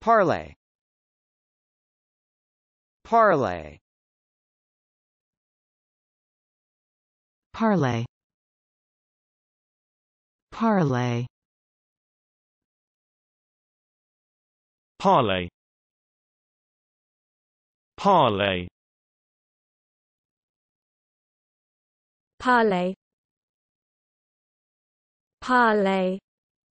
Parlay. Parlay. Parlay. Parlay. Parlay. Parlay. Parlay. Parlay.